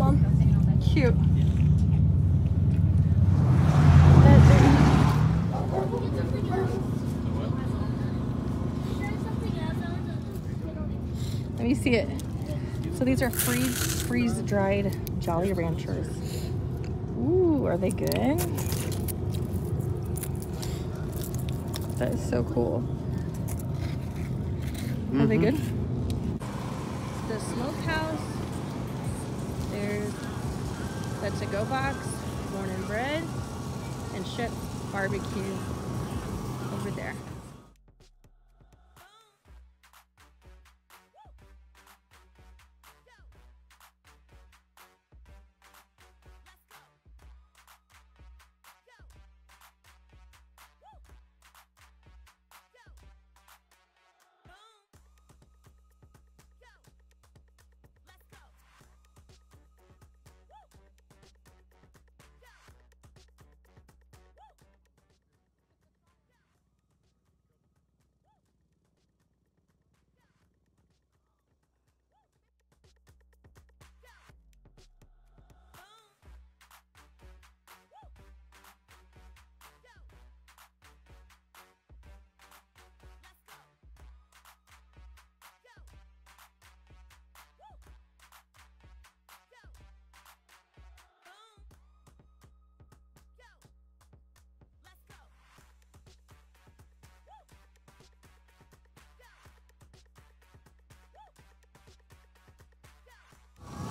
mom. Cute. Let me see it. So these are freeze freeze dried Jolly Ranchers. Ooh, are they good? That is so cool. Are they mm-hmm. good? The smokehouse. There's the to-go box, morning bread, and chef barbecue over there.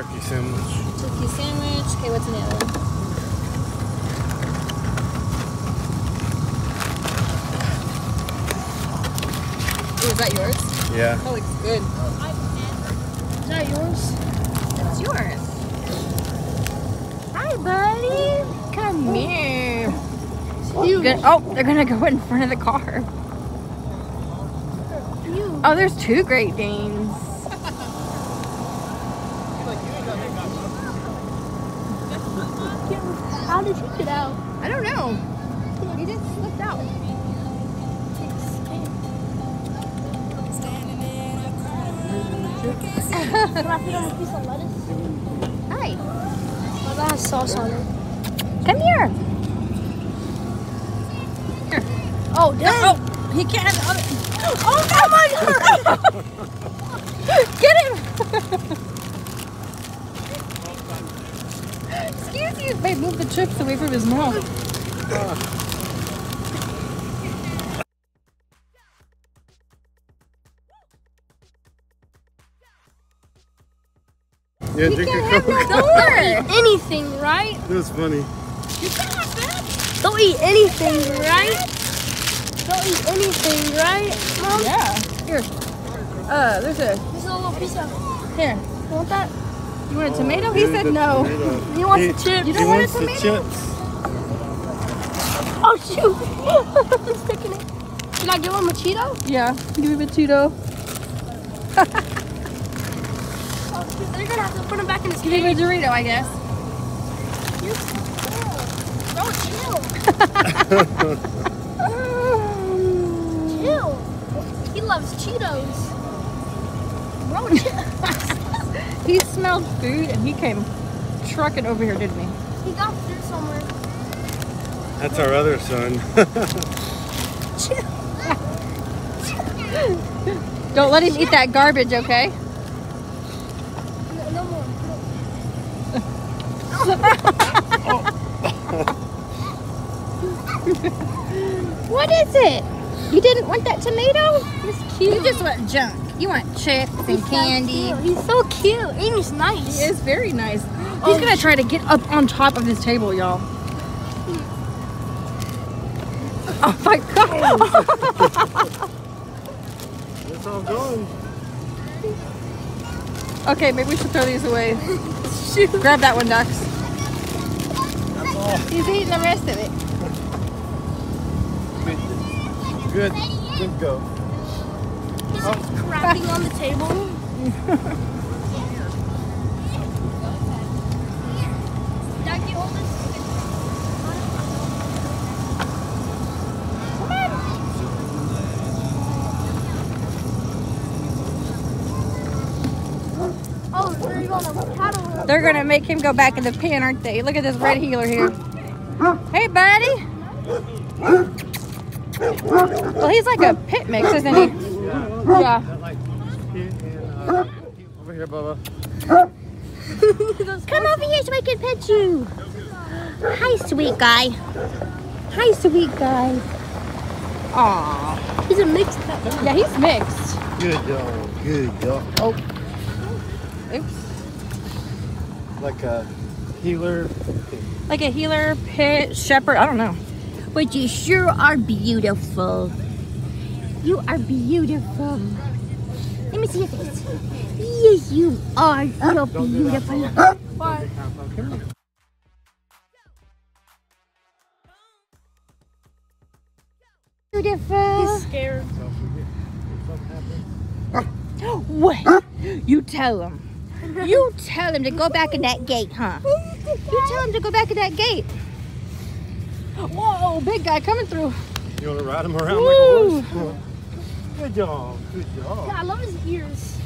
Turkey sandwich. Turkey sandwich. Okay, what's in the other one? Ooh, is that yours? Yeah. That looks good. Is that yours? That's yours. Hi, buddy. Come here. You. Good- Oh, they're gonna go in front of the car. You. Oh, there's two Great Danes. How did he get out? I don't know. He just slipped out. Can I put on a piece of lettuce? Hi. Oh, that has sauce on it. Come here. here. Oh, dang. Oh, he can't have the other. Oh, oh my god! Get him! Excuse you. Babe, move the chips away from his mouth. Yeah, drink your have Coke. no Don't eat anything, right? That was funny. Don't eat anything, right? Don't eat anything, right, Mom? Yeah. Here. Uh, there's a. This is a little piece of. Here. You want that? You want a tomato? He said no. tomato. He wants He- the chips. You don't want a tomato? Oh shoot! He's taking it. Can I give him a Cheeto? Yeah. Give me a Cheeto. Oh shoot! They're gonna have to put him back in his Give me a. Dorito, I guess. You chill. Bro, chill. Chill. He loves Cheetos. Bro, chill. He smelled food and he came trucking over here, didn't he? he got food somewhere. That's our other son. Don't let him eat that garbage, okay? No, no more. What is it? You didn't want that tomato? He's cute. You just want junk. You want chips and He's so candy. cute. He's so cute. And he's nice. He is very nice. Oh, He's gonna try to get up on top of this table, y'all. Oh my god. It's all gone. okay, maybe we should throw these away. Grab that one, Dux. That's all. He's eating the rest of it. Good. Good go. He's crapping on the table. They're gonna make him go back in the pen, aren't they? Look at this red heeler here. Hey, buddy. Well, he's like a pit mix, isn't he? Yeah. Uh, over here, Bubba. Come over here so I can pet you. Hi, sweet guy. Hi, sweet guy. Aw. He's a mixed pet. Yeah, he's mixed. Good dog. Good dog. Oh. Oops. Like a heeler. Like a heeler, pit, shepherd. I don't know. But you sure are beautiful. You are beautiful. Let me see your face. Yes, you are. You're beautiful. Why? Come here. Beautiful. He's scared. Wait. You tell him. You tell him to go back in that gate, huh? You tell him to go back in that gate. Whoa, big guy coming through. You want to ride him around Woo. like a horse? Good dog. Good dog. Yeah, I love his ears.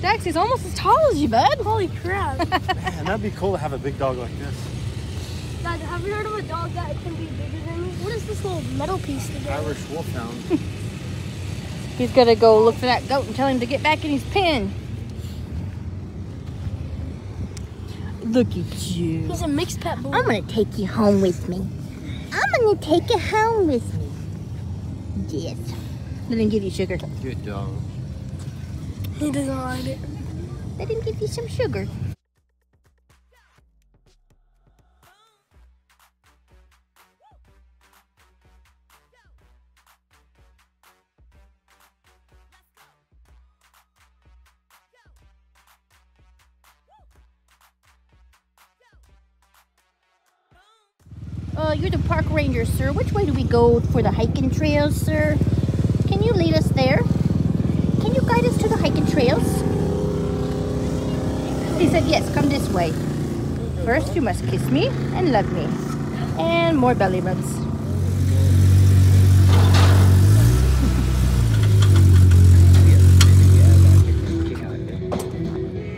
Dex, he's almost as tall as you, bud. Holy crap. Man, that'd be cool to have a big dog like this. Dad, have you heard of a dog that can be bigger than me? What is this little metal piece together? Irish Wolfhound. He's gonna go look for that goat and tell him to get back in his pen. Look at you. He's a mixed pet boy. I'm gonna take you home with me. I'm gonna take you home with me. Yes. Let him give you sugar. Good dog. He doesn't like it. Let him give you some sugar. Uh, you're the park ranger, sir. Which way do we go for the hiking trails, sir? Can you lead us there? Can you guide us to the hiking trails? He said, yes, come this way. First, you must kiss me and love me. And more belly rubs.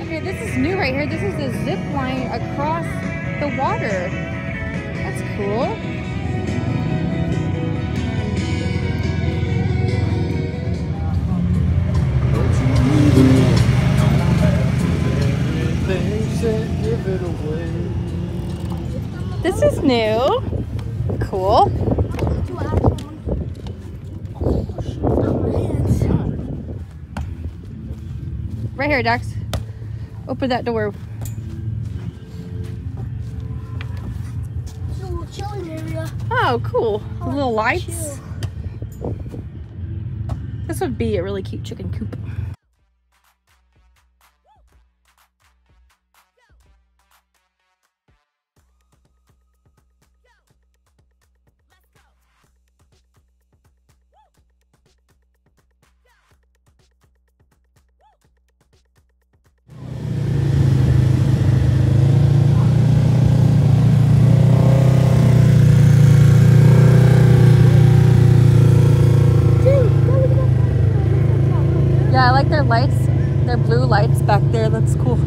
Okay, this is new right here. This is the zip line across the water. That's cool. New. Cool. To ask someone. My hands. Right here, Dax. Open that door. It's a little chilling area. Oh, cool. Oh, Little lights. chill. This would be a really cute chicken coop. Like their lights. Their blue lights back there. That's cool.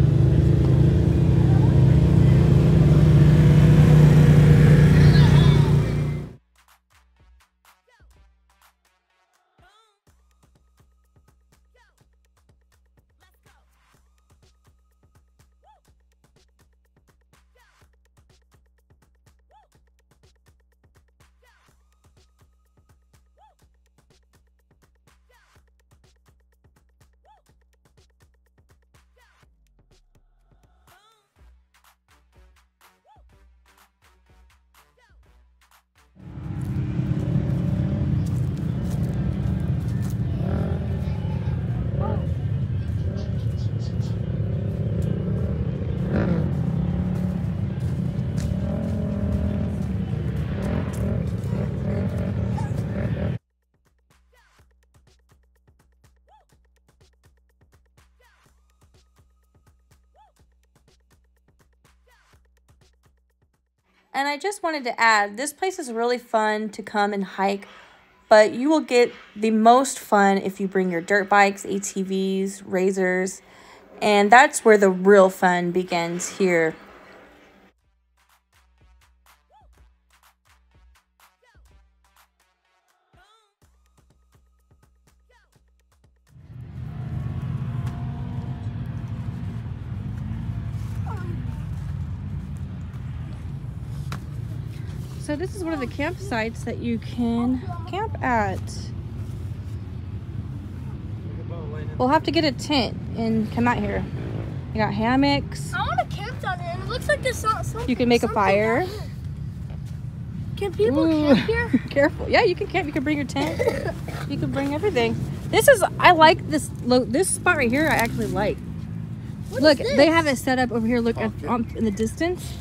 And I just wanted to add this place is really fun to come and hike, but you will get the most fun if you bring your dirt bikes, ATVs, razors, and that's where the real fun begins here. This is one of the campsites that you can camp at. We'll have to get a tent and come out here. You got hammocks. I want to camp down here, it looks like there's some, some You can make a fire. here. Can people Ooh. camp here? Careful. Yeah, you can camp. You can bring your tent. You can bring everything. This is I like this lo- this spot right here. I actually like. What look, they have it set up over here. Look at, um, in the distance.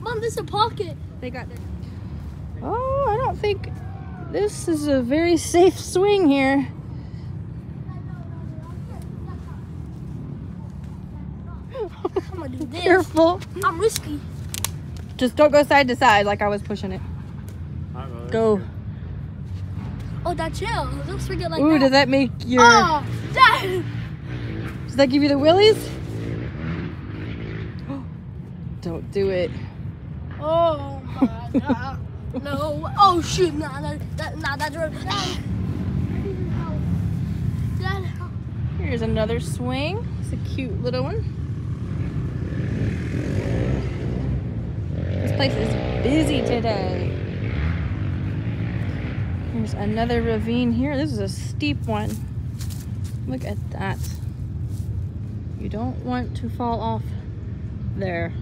Mom, this is a pocket. They got their. Oh, I don't think this is a very safe swing here. I'm gonna do this. Careful. I'm risky. Just don't go side to side like I was pushing it. Go. Oh, that chill. Forget like Ooh, that. does that make your? Oh, Dad. Does that give you the willies? Don't do it. Oh. No. Oh shoot. Nah, that, that, nah, that's. Dad. Dad. Here's another swing. It's a cute little one. This place is busy today. Here's another ravine here. This is a steep one. Look at that. You don't want to fall off there.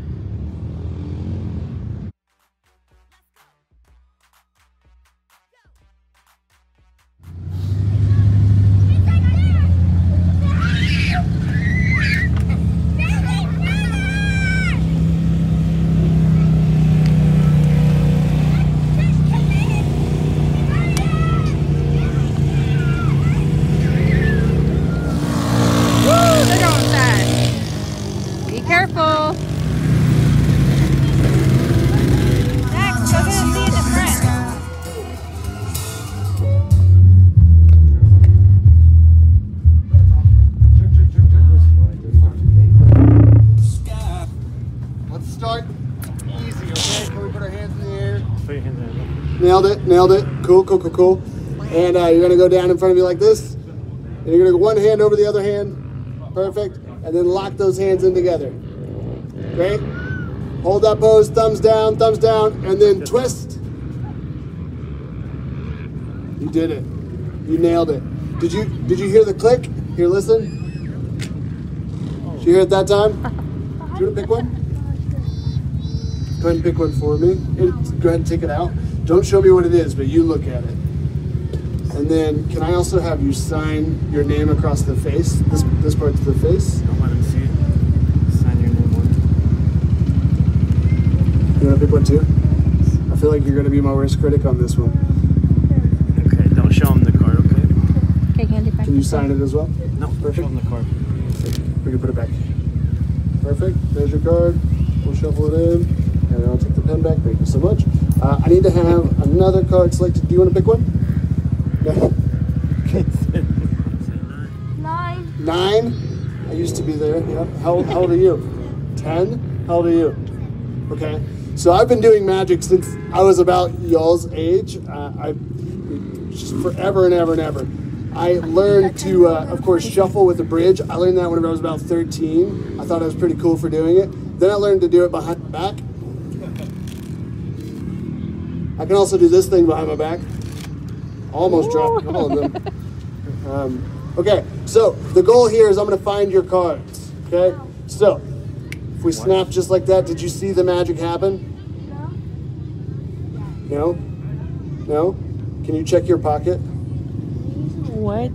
It, nailed it. Cool, cool, cool, cool. And uh, you're gonna go down in front of you like this. And you're gonna go one hand over the other hand. Perfect. And then lock those hands in together. Great. Hold that pose, thumbs down, thumbs down, and then twist. You did it. You nailed it. Did you did you hear the click? Here, listen. Did you hear it that time? Do you want to pick one? Go ahead and pick one for me. Go ahead and take it out. Don't show me what it is, but you look at it. And then, can I also have you sign your name across the face? This this part's the face. Don't let him see it. Sign your name on You want to pick one too? I feel like you're going to be my worst critic on this one. Okay, don't show him the card, okay? Okay, hand it back. Can you sign it as well? No, Perfect. show him the card. We can put it back. Perfect. There's your card. We'll shuffle it in, and I'll take the pen back. Thank you so much. Uh, I need to have another card selected. Do you want to pick one? No. Nine. Nine. I used to be there. Yeah. How, how old are you? Ten. How old are you? Okay. So I've been doing magic since I was about y'all's age. Uh, I just forever and ever and ever. I learned to, uh, of course, shuffle with the bridge. I learned that whenever I was about 13. I thought I was pretty cool for doing it. Then I learned to do it behind my back. I can also do this thing behind my back. Almost dropped all of them. Um, okay, so the goal here is I'm going to find your cards. Okay, so if we snap just like that, did you see the magic happen? No. No? No? Can you check your pocket? What?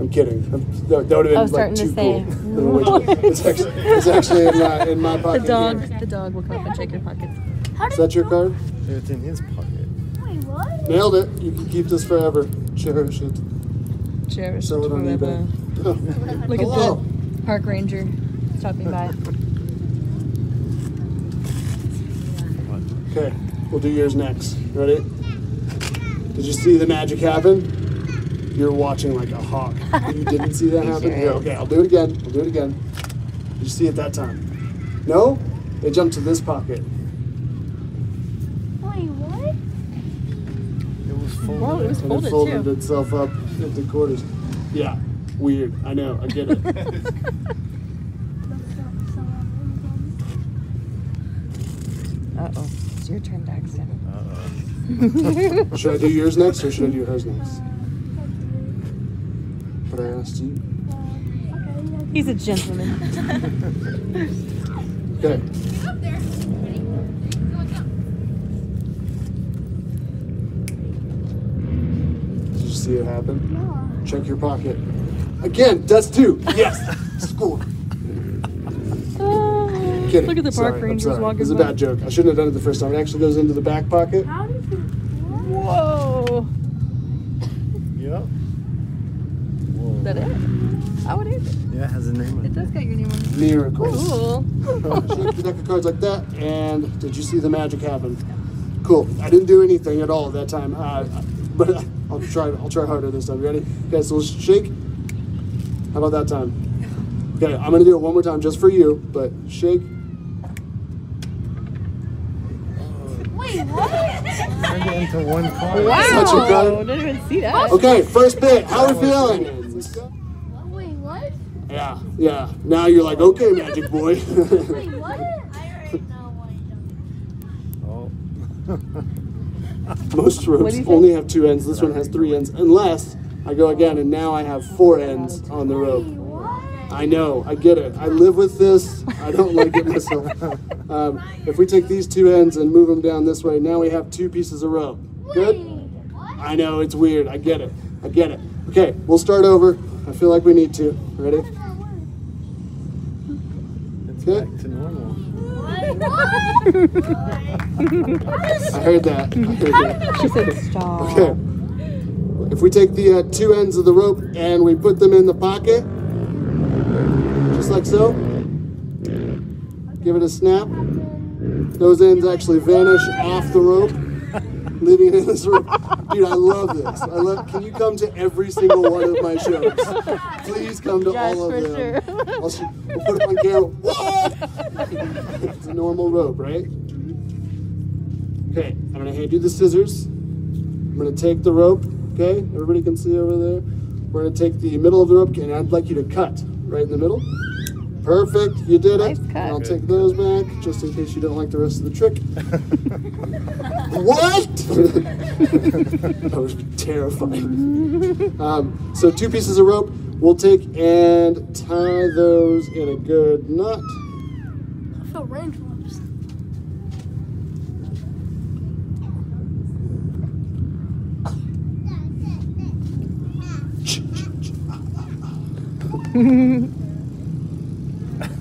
I'm kidding. I'm, that, that would have been I was like starting too to say, cool. it's actually, it's actually in my, in my The pocket. dog. here. The dog will come up and check your pockets. How Is did that your card? It's in his pocket. Wait, what? Nailed it. You can keep this forever. Cherish it. Cherish Sell it on forever. eBay. Look Hello. at the park ranger stopping by. Okay, we'll do yours next. Ready? Did you see the magic happen? You're watching like a hawk. You didn't see that happen? Here, okay, I'll do it again. I'll do it again. Did you see it that time? No? It jumped to this pocket. It was. Well, it was And folded it folded too. itself up into quarters. Yeah, weird. I know. I get it. That's not so Uh oh. It's your turn, Daxton. Uh -oh. should I do yours next or should I do hers next? But I asked you. He's a gentleman. Okay. Did you see it happen? No. Check your pocket. Again, that's two. Yes. Score. Kidding. Look at the Sorry, park I'm rangers sorry. walking It's a by. bad joke. I shouldn't have done it the first time. It actually goes into the back pocket. How did you? Whoa. Yep. Is that it? Oh, it is. Yeah, it has a name on It it. does got your name on it. Miracles. Cool. Shake the deck of cards like that, and did you see the magic happen? Cool. I didn't do anything at all that time, uh, but I'll try. I'll try harder this time. Ready? Okay, so let's shake. How about that time? Okay, I'm gonna do it one more time just for you, but shake. Wait, what? Turned it into one card. Such a Wow. good- Didn't even see that. Okay, first bit. How are we feeling? Wait, what? Yeah, yeah. Now you're like, okay, magic boy. Wait, what? I already know what Oh. Most ropes only have two ends. This one has three ends, unless I go again, and now I have four ends on the rope. I know, I get it. I live with this. I don't like it myself. Um, if we take these two ends and move them down this way, now we have two pieces of rope. Good? I know, it's weird. I get it. I get it. Okay, we'll start over. I feel like we need to. Ready? It's Okay. back to normal. I heard that. I heard that. She said stop. Okay. If we take the uh, two ends of the rope and we put them in the pocket, just like so, give it a snap. Those ends actually vanish off the rope, leaving it in this rope. Dude, I love this. I love. Can you come to every single one of my shows? Please come to Yes, all of for them. I'll sh- we'll put it on camera. What? it's a normal rope, right? Okay, I'm gonna hand you the scissors. I'm gonna take the rope, okay? Everybody can see over there. We're gonna take the middle of the rope and I'd like you to cut right in the middle. Perfect, you did it. Nice cut. I'll take those back just in case you don't like the rest of the trick. what? that was terrifying. Um, so two pieces of rope. We'll take and tie those in a good knot. I feel raindrops.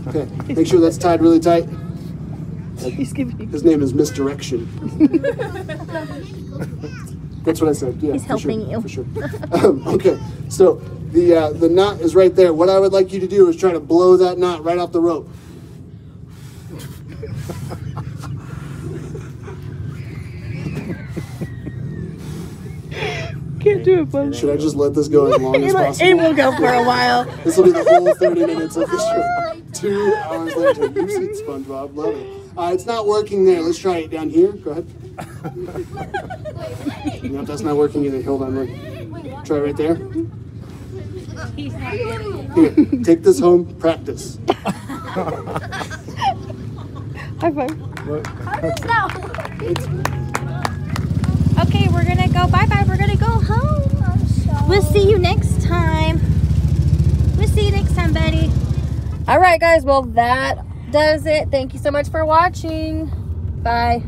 Okay, make sure that's tied really tight. He's giving His name is Misdirection. That's what I said. Yeah, He's for sure, helping you. For sure. Um, okay, so the uh, the knot is right there. What I would like you to do is try to blow that knot right off the rope. Can't do it, bud. Should I just let this go as long as possible? It will go for a while. This will be the whole 30 minutes of the show. Two hours later. You've seen SpongeBob. Love it. Uh, it's not working there. Let's try it down here. Go ahead. no, that's not working either. Hold on. Look. Try right there. Here, take this home. Practice. High five. Look. How does that work? We're gonna go. Bye bye. We're gonna go home. We'll see you next time. We'll see you next time, buddy. All right, guys. Well, that does it. Thank you so much for watching. Bye.